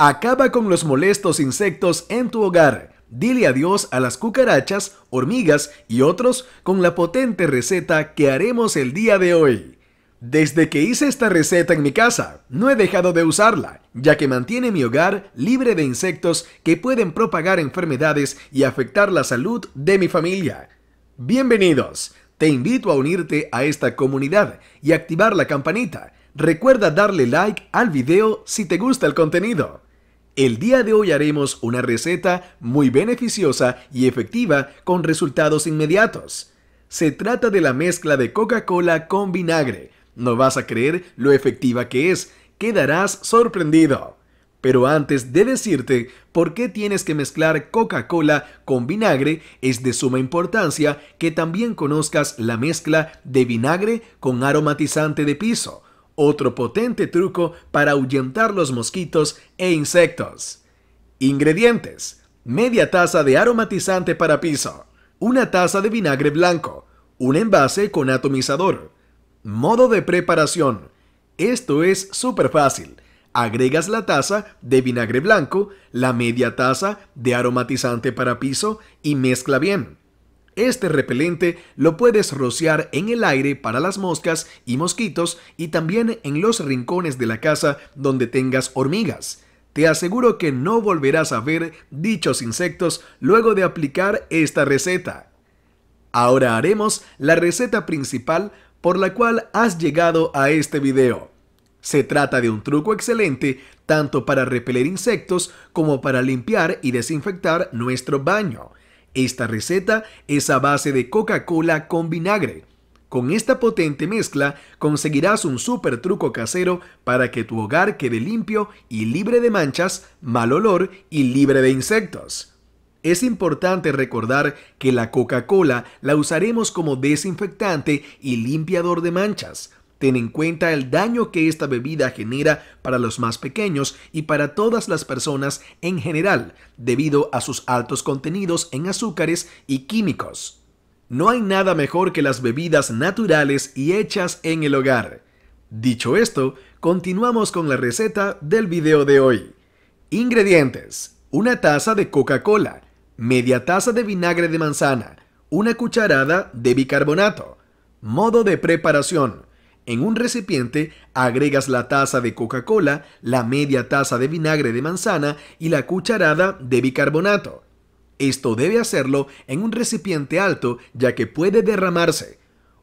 Acaba con los molestos insectos en tu hogar. Dile adiós a las cucarachas, hormigas y otros con la potente receta que haremos el día de hoy. Desde que hice esta receta en mi casa, no he dejado de usarla, ya que mantiene mi hogar libre de insectos que pueden propagar enfermedades y afectar la salud de mi familia. Bienvenidos, te invito a unirte a esta comunidad y activar la campanita. Recuerda darle like al video si te gusta el contenido. El día de hoy haremos una receta muy beneficiosa y efectiva con resultados inmediatos. Se trata de la mezcla de Coca-Cola con vinagre, no vas a creer lo efectiva que es. Quedarás sorprendido. Pero antes de decirte por qué tienes que mezclar Coca-Cola con vinagre, es de suma importancia que también conozcas la mezcla de vinagre con aromatizante de piso, otro potente truco para ahuyentar los mosquitos e insectos. Ingredientes. Media taza de aromatizante para piso, una taza de vinagre blanco, un envase con atomizador, Modo de preparación. Esto es súper fácil. Agregas la taza de vinagre blanco, la media taza de aromatizante para piso y mezcla bien. Este repelente lo puedes rociar en el aire para las moscas y mosquitos y también en los rincones de la casa donde tengas hormigas. Te aseguro que no volverás a ver dichos insectos luego de aplicar esta receta. Ahora haremos la receta principal por la cual has llegado a este video. Se trata de un truco excelente tanto para repeler insectos como para limpiar y desinfectar nuestro baño. Esta receta es a base de Coca-Cola con vinagre. Con esta potente mezcla conseguirás un super truco casero para que tu hogar quede limpio y libre de manchas, mal olor y libre de insectos. Es importante recordar que la Coca-Cola la usaremos como desinfectante y limpiador de manchas. Ten en cuenta el daño que esta bebida genera para los más pequeños y para todas las personas en general, debido a sus altos contenidos en azúcares y químicos. No hay nada mejor que las bebidas naturales y hechas en el hogar. Dicho esto, continuamos con la receta del video de hoy. Ingredientes. Una taza de Coca-Cola, media taza de vinagre de manzana, una cucharada de bicarbonato. Modo de preparación. En un recipiente agregas la taza de Coca-Cola, la media taza de vinagre de manzana y la cucharada de bicarbonato. Esto debe hacerlo en un recipiente alto ya que puede derramarse.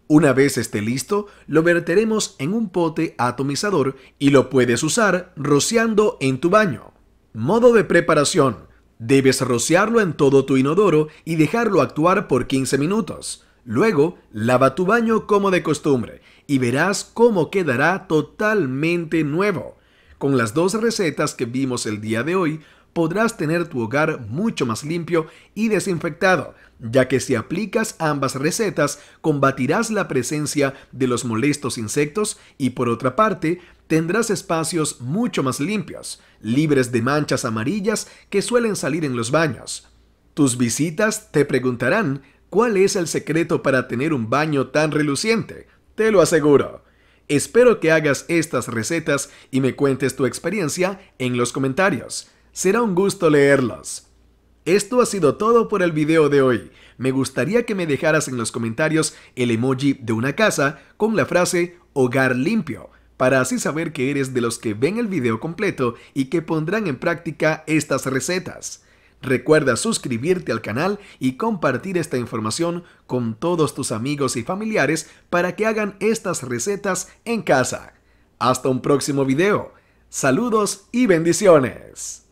Una vez esté listo, lo verteremos en un pote atomizador y lo puedes usar rociando en tu baño. Modo de preparación. Debes rociarlo en todo tu inodoro y dejarlo actuar por 15 minutos. Luego, lava tu baño como de costumbre y verás cómo quedará totalmente nuevo. Con las dos recetas que vimos el día de hoy, podrás tener tu hogar mucho más limpio y desinfectado, ya que si aplicas ambas recetas combatirás la presencia de los molestos insectos y por otra parte tendrás espacios mucho más limpios, libres de manchas amarillas que suelen salir en los baños. Tus visitas te preguntarán cuál es el secreto para tener un baño tan reluciente. Te lo aseguro. Espero que hagas estas recetas y me cuentes tu experiencia en los comentarios. Será un gusto leerlos. Esto ha sido todo por el video de hoy. Me gustaría que me dejaras en los comentarios el emoji de una casa con la frase hogar limpio, para así saber que eres de los que ven el video completo y que pondrán en práctica estas recetas. Recuerda suscribirte al canal y compartir esta información con todos tus amigos y familiares para que hagan estas recetas en casa. Hasta un próximo video. Saludos y bendiciones.